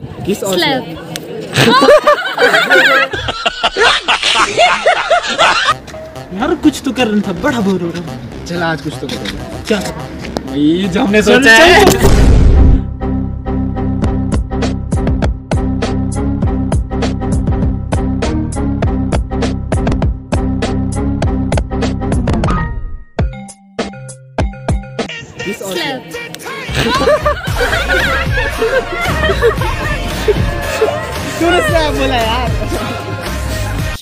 किस और यार कुछ तो कर रहा था बड़ा बोर हो रहा हूँ। चल आज कुछ तो करेंगे। क्या? वही जो हमने सोचा है। किस और बोला यार।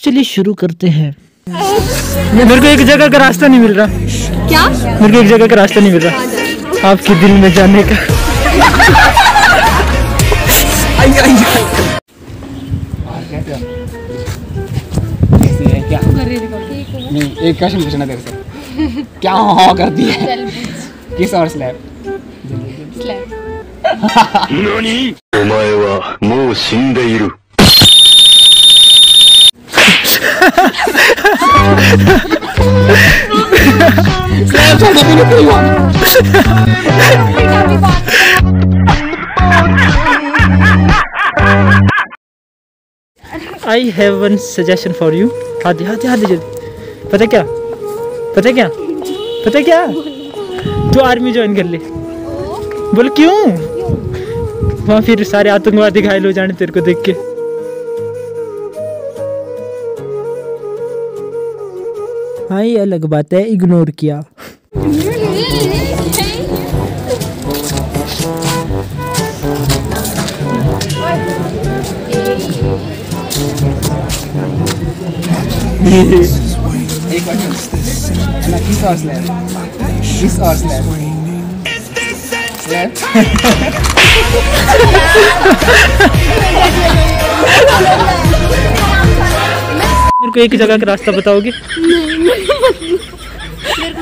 चलिए शुरू करते हैं। मेरे को एक जगह का रास्ता नहीं मिल रहा। क्या? मेरे को एक जगह का रास्ता नहीं मिल रहा। आपके दिल में जाने का। हो? है नहीं एक क्वेश्चन पूछना तेरे से। क्या हाँ करती है? किस और slab 何お前はもう死んでいる。 स्लैब छोड़ने के लिए कोई बात I have one suggestion for you हाथ दे हाथ दे हाथ दे जल्दी पता क्या पता क्या पता क्या तू आर्मी ज्वाइन कर ले बोल क्यों वहाँ फिर सारे आतंकवादी घायल हो जाने तेरे को देख के। हाँ ये अलग बात है इग्नोर किया। एक और स्लैब किस और स्लैब मेरे को एक जगह का रास्ता बताओगे?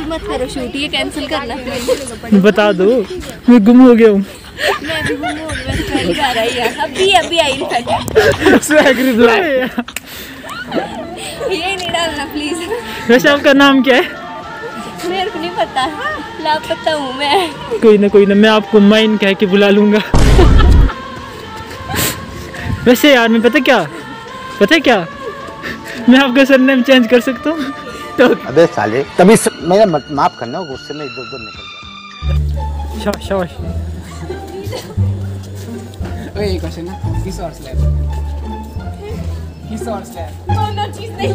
मत करो शूट ये कैंसिल करना। बता दो। मैं गुम हो गया हूँ। मैं भी अभी अभी आई ये नहीं डालना प्लीज़ वैसे आपका नाम क्या है? मेरे को नहीं पता। लापता हूँ मैं। कोई ना कोई ना मैं आपको माइन कह के बुला लूँगा। वैसे यार मैं पता क्या? पता है क्या? मैं आपका सरनेम चेंज कर सकता हूँ? तो अबे साले तभी स... मेरा माफ़ करना गुस्से में इधर उधर निकल जाता शाबाश। ओए एक क्वेश्चन ना किस और स्लैब किस और स्लैब दोनों चीज़ नहीं।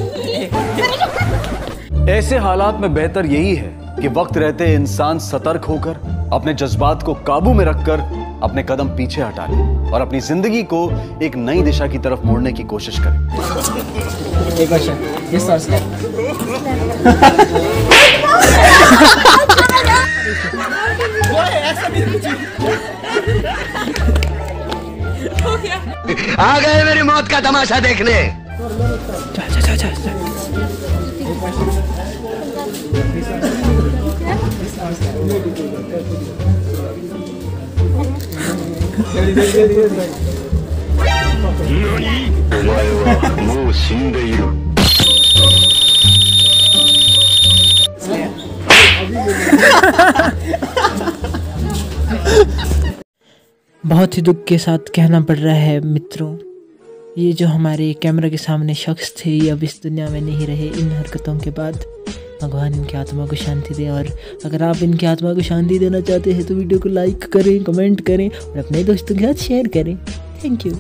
ऐसे हालात में बेहतर यही है कि वक्त रहते इंसान सतर्क होकर अपने जज्बात को काबू में रखकर अपने कदम पीछे हटा ले और अपनी ज़िंदगी को एक नई दिशा की तरफ़ मोड़ने की कोशिश करें। आ गए मेरी मौत का तमाशा देखने। चल चल चल चल। もう死んでいる。 बहुत ही दुख के साथ कहना पड़ रहा है मित्रों ये जो हमारे कैमरा के सामने शख्स थे, ये अब इस दुनिया में नहीं रहे। इन हरकतों के बाद भगवान इनकी आत्मा को शांति दे और अगर आप इनकी आत्मा को शांति देना चाहते हैं तो वीडियो को लाइक करें, कमेंट करें और अपने दोस्तों के साथ शेयर करें। Thank you